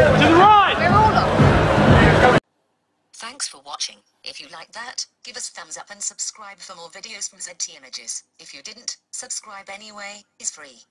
To the right! Thanks for watching. If you like that, give us thumbs up and subscribe for more videos from ZT Images. If you didn't, subscribe anyway, it's free.